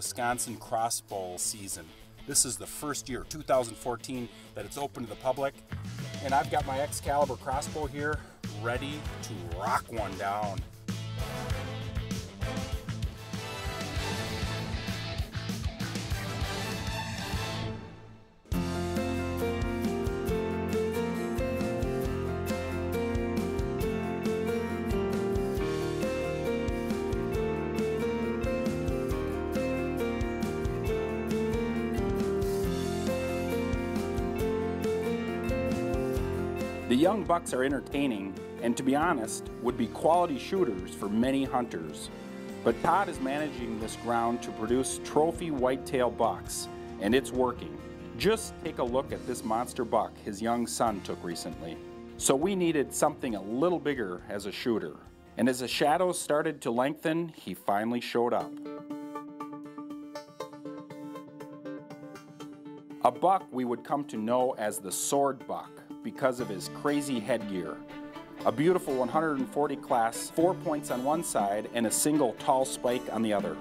Wisconsin crossbow season. This is the first year, 2014, that it's open to the public. And I've got my Excalibur crossbow here, ready to rock one down. The young bucks are entertaining and, to be honest, would be quality shooters for many hunters. But Todd is managing this ground to produce trophy whitetail bucks, and it's working. Just take a look at this monster buck his young son took recently. So we needed something a little bigger as a shooter. And as the shadows started to lengthen, he finally showed up. A buck we would come to know as the sword buck because of his crazy headgear. A beautiful 140 class, four points on one side and a single tall spike on the other.